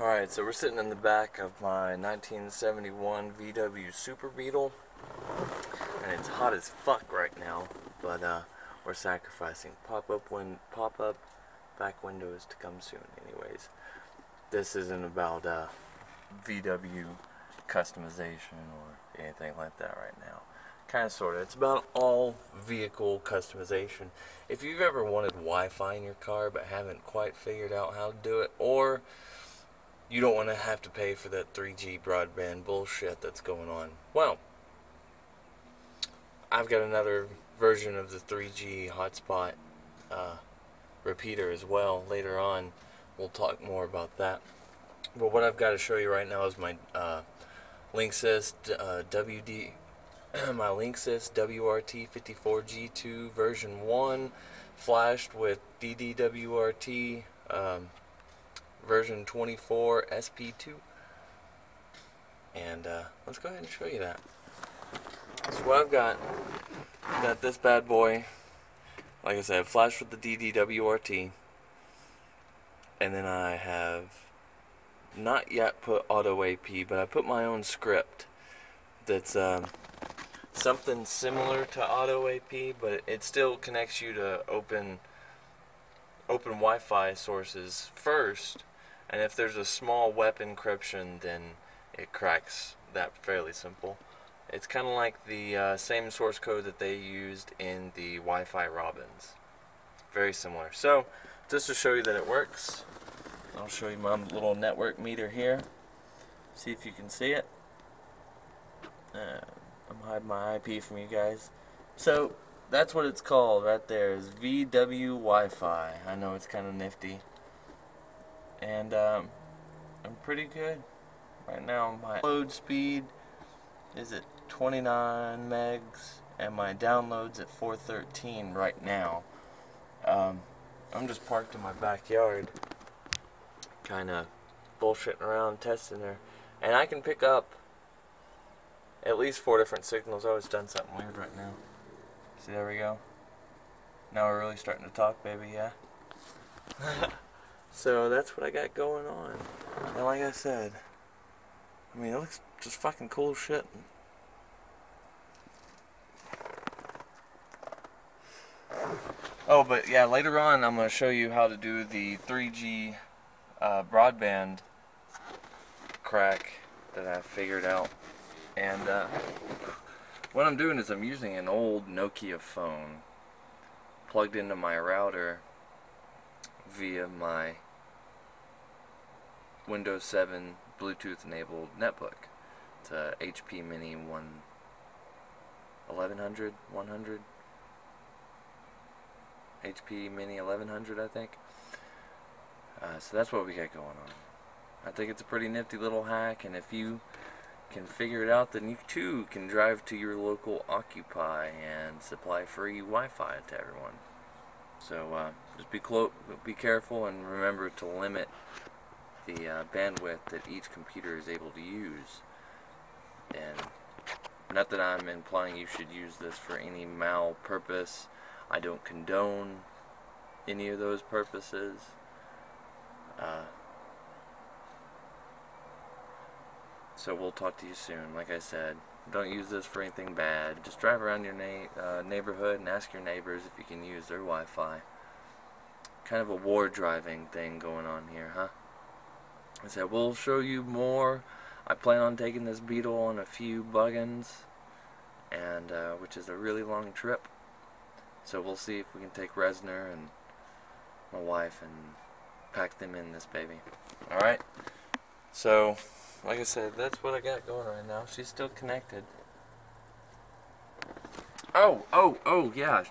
Alright, so we're sitting in the back of my 1971 VW Super Beetle. And it's hot as fuck right now, but uh, we're sacrificing pop-up win pop-up back windows to come soon anyways. This isn't about uh, VW customization or anything like that right now. Kind of sort of. It's about all vehicle customization. If you've ever wanted Wi-Fi in your car but haven't quite figured out how to do it, or you don't want to have to pay for that 3G broadband bullshit that's going on. Well, I've got another version of the 3G hotspot uh, repeater as well. Later on, we'll talk more about that. But what I've got to show you right now is my uh, Linksys uh, WD, my Linksys WRT54G2 version 1, flashed with DDWRT. Um, version 24 SP2 and uh, let's go ahead and show you that. So what I've got got this bad boy like I said flash with the DDWRT and then I have not yet put auto AP but I put my own script that's um, something similar to auto AP but it still connects you to open open Wi-Fi sources first and if there's a small web encryption then it cracks that fairly simple. It's kind of like the uh, same source code that they used in the Wi-Fi Robins. Very similar. So just to show you that it works I'll show you my little network meter here. See if you can see it. Uh, I'm hiding my IP from you guys. So that's what it's called right there is VW Wi-Fi. I know it's kind of nifty and um, I'm pretty good right now. My load speed is at 29 megs and my downloads at 413 right now. Um, I'm just parked in my backyard kinda bullshitting around testing there and I can pick up at least four different signals. Oh it's done something weird right now. See there we go. Now we're really starting to talk baby yeah So that's what I got going on. And like I said, I mean, it looks just fucking cool shit. Oh, but yeah, later on I'm going to show you how to do the 3G uh, broadband crack that I figured out. And uh, what I'm doing is I'm using an old Nokia phone plugged into my router via my Windows 7 Bluetooth enabled netbook. It's a HP Mini 1 1100, 100 HP Mini 1100 I think. Uh, so that's what we got going on. I think it's a pretty nifty little hack and if you can figure it out then you too can drive to your local Occupy and supply free Wi-Fi to everyone. So uh, just be be careful and remember to limit the uh, bandwidth that each computer is able to use. And not that I'm implying you should use this for any mal purpose. I don't condone any of those purposes. Uh, so we'll talk to you soon. Like I said, don't use this for anything bad. Just drive around your uh, neighborhood and ask your neighbors if you can use their Wi-Fi. Kind of a war driving thing going on here, huh? I said, we'll show you more. I plan on taking this Beetle on a few buggins, and uh, which is a really long trip. So we'll see if we can take Resner and my wife and pack them in this baby. Alright? So, like I said, that's what I got going right now. She's still connected. Oh, oh, oh, yeah.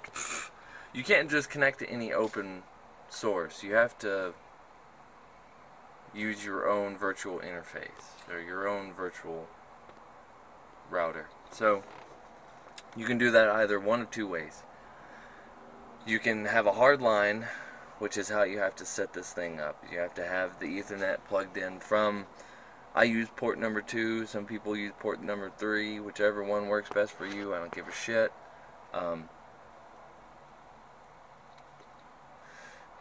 You can't just connect to any open source. You have to use your own virtual interface or your own virtual router. So you can do that either one of two ways. You can have a hard line, which is how you have to set this thing up. You have to have the Ethernet plugged in from I use port number two, some people use port number three, whichever one works best for you, I don't give a shit. Um,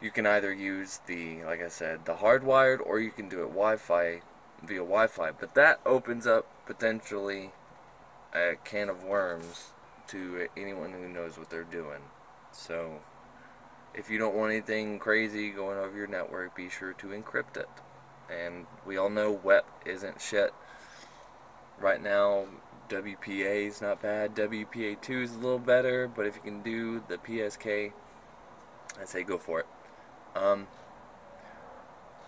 you can either use the, like I said, the hardwired, or you can do it Wi-Fi via Wi-Fi. But that opens up potentially a can of worms to anyone who knows what they're doing. So, if you don't want anything crazy going over your network, be sure to encrypt it. And we all know WEP isn't shit. Right now, WPA is not bad. WPA2 is a little better, but if you can do the PSK, I say go for it. Um,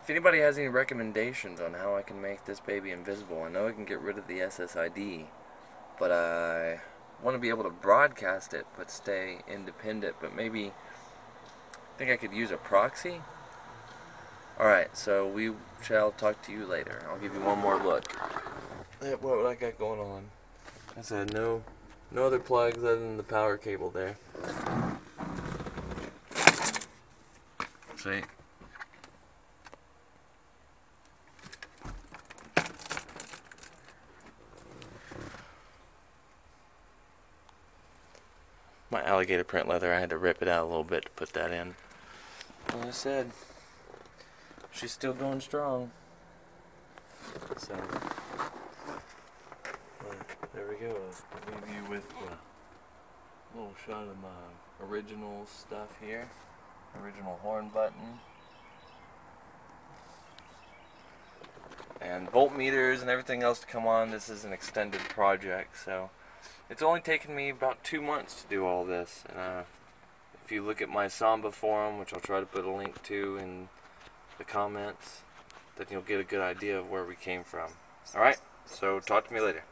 if anybody has any recommendations on how I can make this baby invisible, I know I can get rid of the SSID, but I want to be able to broadcast it but stay independent. But maybe I think I could use a proxy. Alright, so we shall talk to you later. I'll give you one more look at what I got going on. I said no no other plugs other than the power cable there. See? My alligator print leather, I had to rip it out a little bit to put that in. Like I said, she's still going strong. So, there we go. Leave you with a little shot of my original stuff here. Original horn button. And voltmeters and everything else to come on. This is an extended project, so it's only taken me about two months to do all this. And uh, if you look at my Samba forum, which I'll try to put a link to in the comments, then you'll get a good idea of where we came from. Alright, so talk to me later.